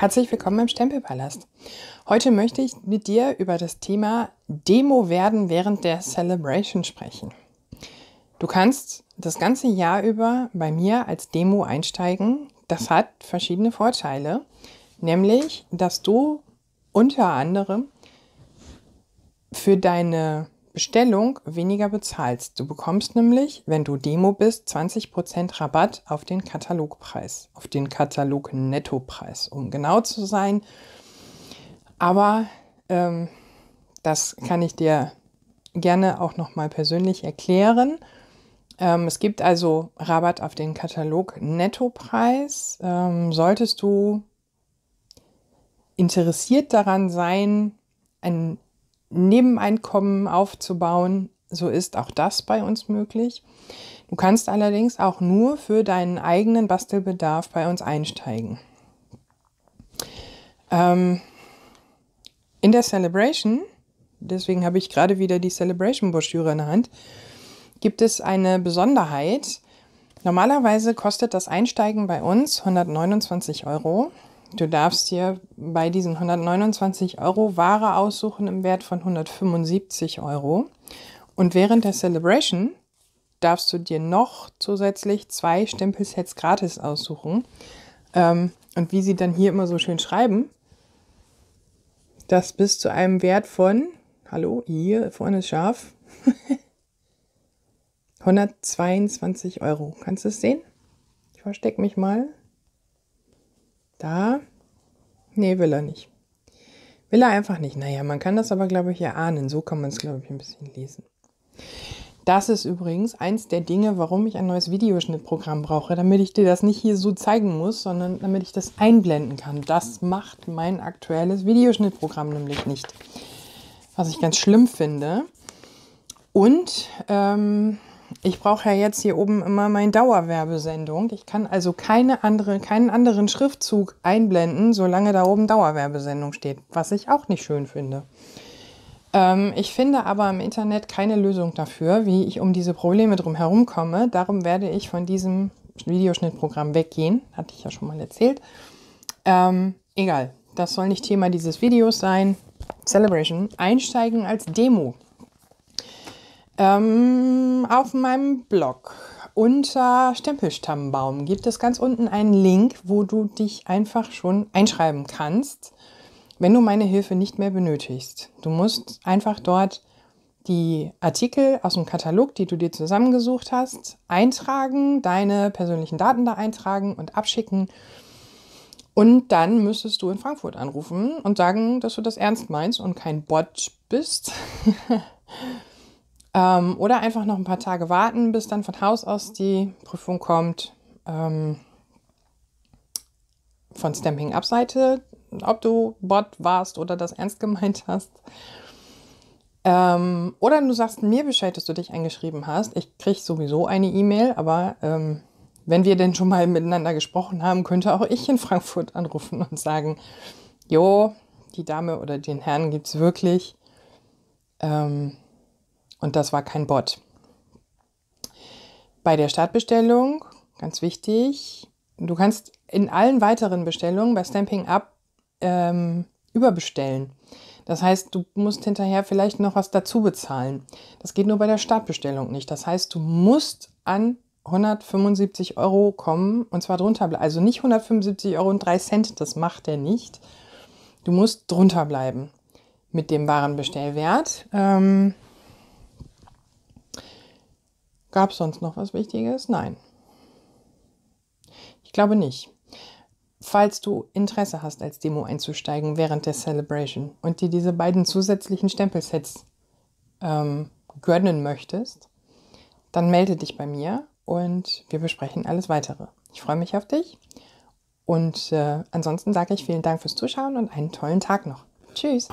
Herzlich willkommen im Stempelpalast. Heute möchte ich mit dir über das Thema Demo werden während der Celebration sprechen. Du kannst das ganze Jahr über bei mir als Demo einsteigen. Das hat verschiedene Vorteile, nämlich, dass du unter anderem für deine Bestellung weniger bezahlst. Du bekommst nämlich, wenn du Demo bist, 20% Rabatt auf den Katalogpreis, auf den Katalog-Nettopreis, um genau zu sein. Aber ähm, das kann ich dir gerne auch nochmal persönlich erklären. Ähm, es gibt also Rabatt auf den Katalog-Nettopreis. Ähm, solltest du interessiert daran sein, ein Nebeneinkommen aufzubauen, so ist auch das bei uns möglich. Du kannst allerdings auch nur für deinen eigenen Bastelbedarf bei uns einsteigen. Ähm, in der Celebration, deswegen habe ich gerade wieder die Celebration-Broschüre in der Hand, gibt es eine Besonderheit. Normalerweise kostet das Einsteigen bei uns 129 Euro. Du darfst dir bei diesen 129 Euro Ware aussuchen im Wert von 175 Euro. Und während der Celebration darfst du dir noch zusätzlich zwei Stempelsets gratis aussuchen. Ähm, und wie sie dann hier immer so schön schreiben, das bis zu einem Wert von, hallo, hier vorne ist scharf, 122 Euro. Kannst du es sehen? Ich verstecke mich mal. Da. Nee, will er nicht. Will er einfach nicht. Naja, man kann das aber, glaube ich, erahnen. So kann man es, glaube ich, ein bisschen lesen. Das ist übrigens eins der Dinge, warum ich ein neues Videoschnittprogramm brauche, damit ich dir das nicht hier so zeigen muss, sondern damit ich das einblenden kann. Das macht mein aktuelles Videoschnittprogramm nämlich nicht. Was ich ganz schlimm finde. Und ähm, ich brauche ja jetzt hier oben immer meine Dauerwerbesendung. Ich kann also keine andere, keinen anderen Schriftzug einblenden, solange da oben Dauerwerbesendung steht, was ich auch nicht schön finde. Ähm, ich finde aber im Internet keine Lösung dafür, wie ich um diese Probleme drum herum komme. Darum werde ich von diesem Videoschnittprogramm weggehen. Hatte ich ja schon mal erzählt. Ähm, egal, das soll nicht Thema dieses Videos sein. Celebration. Einsteigen als Demo. Ähm, auf meinem Blog unter Stempelstammbaum gibt es ganz unten einen Link, wo du dich einfach schon einschreiben kannst, wenn du meine Hilfe nicht mehr benötigst. Du musst einfach dort die Artikel aus dem Katalog, die du dir zusammengesucht hast, eintragen, deine persönlichen Daten da eintragen und abschicken. Und dann müsstest du in Frankfurt anrufen und sagen, dass du das ernst meinst und kein Bot bist. Ähm, oder einfach noch ein paar Tage warten, bis dann von Haus aus die Prüfung kommt. Ähm, von Stamping Up Seite, ob du Bot warst oder das ernst gemeint hast. Ähm, oder du sagst mir Bescheid, dass du dich eingeschrieben hast. Ich kriege sowieso eine E-Mail, aber ähm, wenn wir denn schon mal miteinander gesprochen haben, könnte auch ich in Frankfurt anrufen und sagen, jo, die Dame oder den Herrn gibt es wirklich. Ähm, und das war kein Bot. Bei der Startbestellung, ganz wichtig, du kannst in allen weiteren Bestellungen bei Stamping Up ähm, überbestellen. Das heißt, du musst hinterher vielleicht noch was dazu bezahlen. Das geht nur bei der Startbestellung nicht. Das heißt, du musst an 175 Euro kommen und zwar drunter bleiben. Also nicht 175 Euro und 3 Cent, das macht er nicht. Du musst drunter bleiben mit dem Warenbestellwert. Ähm, Gab es sonst noch was Wichtiges? Nein. Ich glaube nicht. Falls du Interesse hast, als Demo einzusteigen während der Celebration und dir diese beiden zusätzlichen Stempelsets ähm, gönnen möchtest, dann melde dich bei mir und wir besprechen alles weitere. Ich freue mich auf dich und äh, ansonsten sage ich vielen Dank fürs Zuschauen und einen tollen Tag noch. Tschüss.